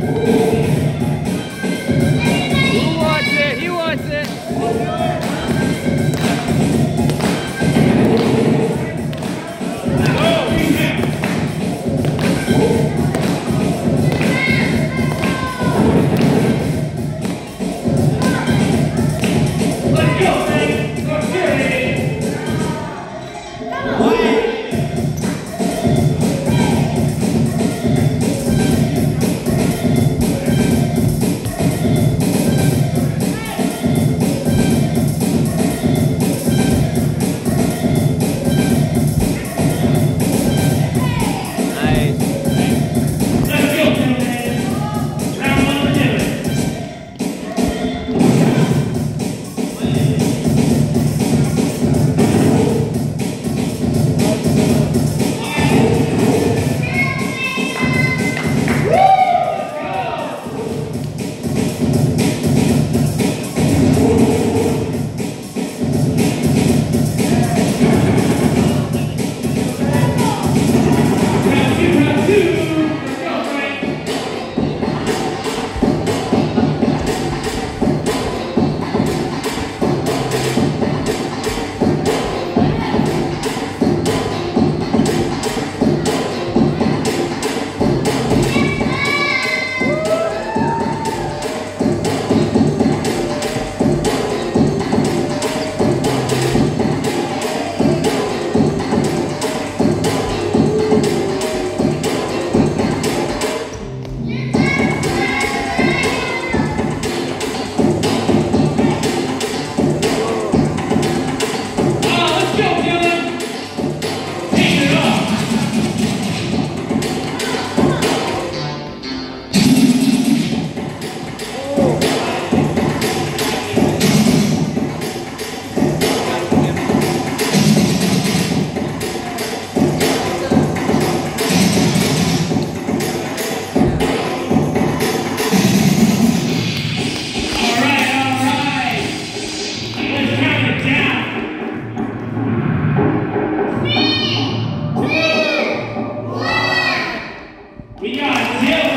Woo! We got zero.